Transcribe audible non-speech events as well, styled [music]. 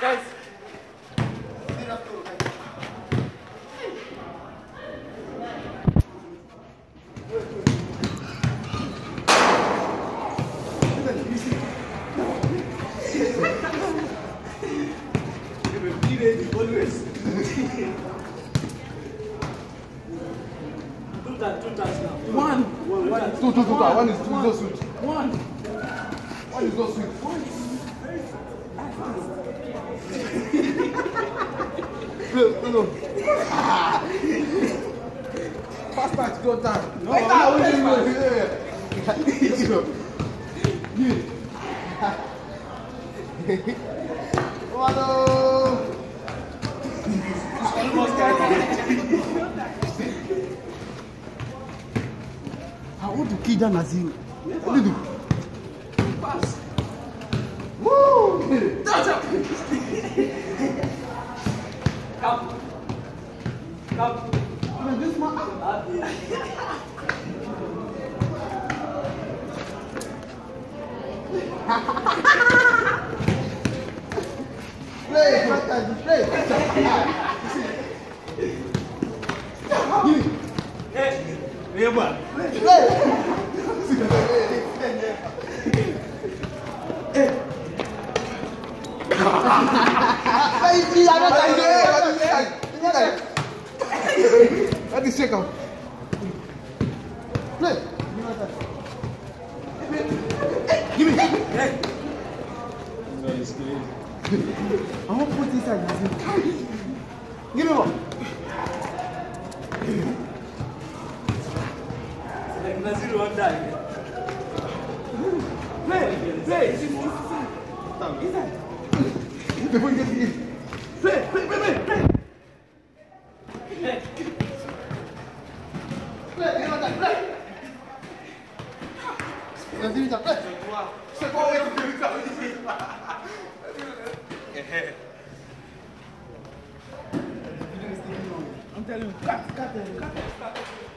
Guys, times, two two, now. One. One. One. Two, two, two, one. one is two, sweet. One. One is not sweet. One. no, no. Fast match, go No, No, no, [laughs] no. what do you mean? You know. Hello. Almost there. Kida Nazir. Olha do. Uh! Tadi jangan a d i Ingat a k a d i saya kau. Play. Give me. h e No, a t h i n k y o r Depois que ele. Vem, vem, vem, vem! やってみた。そこは、そこはやってみた。I'm telling you, cut, cut, cut, cut.